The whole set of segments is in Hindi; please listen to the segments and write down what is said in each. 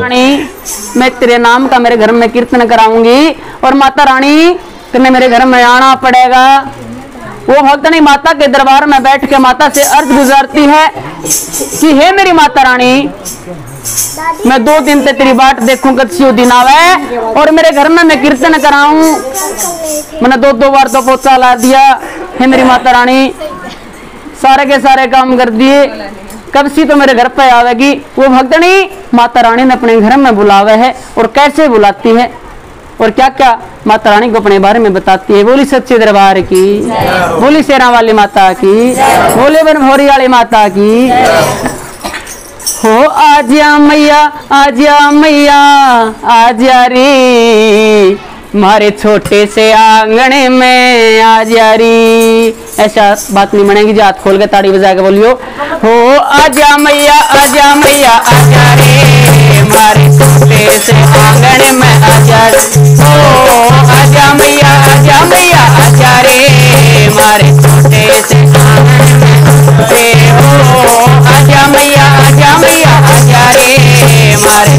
रानी, मैं तेरे नाम का मेरे घर में कीर्तन कराऊँगी और माता रानी तेने मेरे घर में आना पड़ेगा। वो भक्तनी माता के दरबार में बैठ के माता से अर्ज़ गुजारती है कि हे मेरी माता रानी, मैं दो दिन से तेरी बाट देखूँ कच्छी दिन आवे और मेरे घर में मैं कीर्तन कराऊं। मैंने दो दो बार तो पोचा ला दिया, हे मेरी माता रानी, सारे के सारे काम कर दिए। कब सी तो मेरे घर पे आवेगी? वो भक्तनी माता रानी ने अपने घर में बुलावे है और कैसे बुलाती है? और क्या क्या माता रानी को अपने बारे में बताती है? बोली, सच्चे दरबार की, बोली, शेरा वाली माता की बोले बन भोरी वाली माता की। हो आजिया मैया आजिया मैया आजा रे। मारे छोटे से आंगने में आजा रे ऐसा बात नहीं बनेगी, जो हाथ खोल के ताड़ी बजा के बोलियो। हो आजा मैया आजा मैया, आजा रे। मारे छोटे से आंगने में आजा रे। हो आजा मैया आजा मैया, आजा रे। मारे छोटे से आंगने में हो आजा मैया आजा मैया, आजा रे। मारे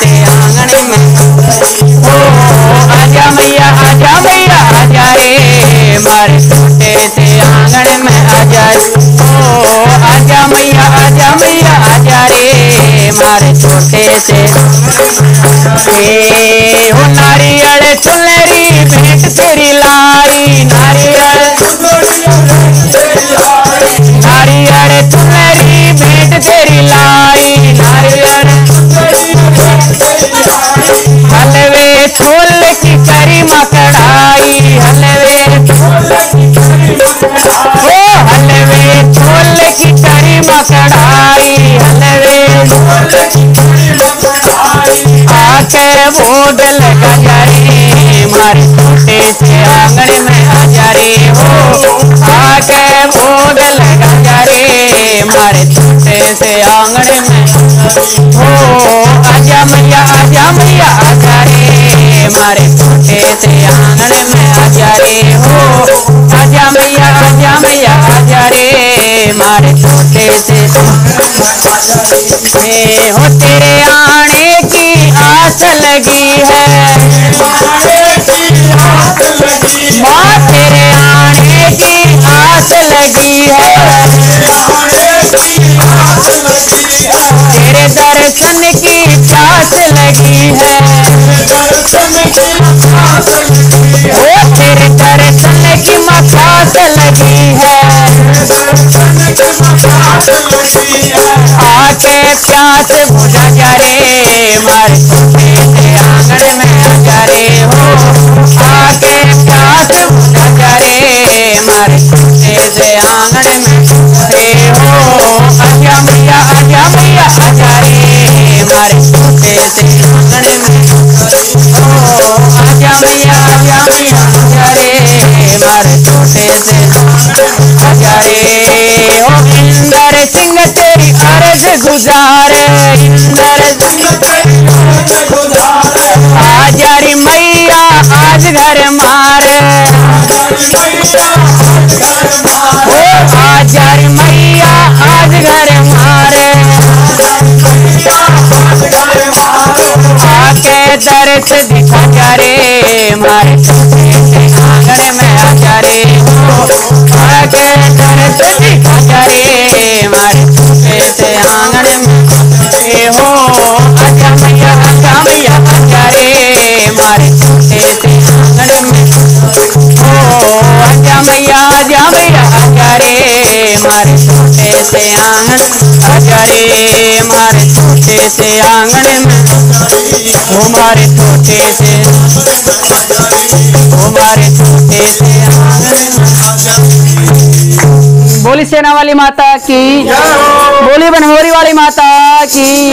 छोटे आँगन में। हो आजा मैया आजा मैया, आजा रे। मारे छोटे से आँगन में आजा हो आजा मैया आजा मैया, आजा रे। मारे छोटे से ए, हो नारियल, चुनरी भेंट तेरी लाई। मकड़ाई, हलवे ओ, हलवे छोल की करी मकड़ाई, हलवे आके भोग लगा जारे मारे छोटे से आँगन में आ जा रे हो आके भोग लगा जारे मारे छोटे से आँगन में हो आजा मैया आजा मैया आजा रे, मारे छोटे से आँगन में आजा रे हो आजा मैया आजा मैया आजा रे मारे छोटे से हो तेरे आने की आस लगी है। तेरे दर्शन की प्यास लगी है। ओ तेरे दर्शन की मसास लगी है। आके प्यास बुझा जा रे, मारे आँगन में। रे मारे छोटे से आँगन में हो आजा मैया आजा मैया आजा रे मारे छोटे से आजा रे, ओ इंदर सिंह तेरी अर्ज़ गुजारे। इंदर आजा रे मैया, आज घर मारे। ओ आजा रे मैया, आज घर मारे। दर्श दिखा जा रे, मारे आँगन में आ जा रे। हो आके दर्श दिखा जा रे, मारे से आँगन में हो, आजा मैया आजा मैया आजा रे, मारे से आँगन में हो, आजा मैया आजा मैया आजा रे, मारे से आँगन छोटे से आँगन में। छोटे से छोटे से आँगन बोली सेना वाली माता की, बोली बनहोरी वाली माता की।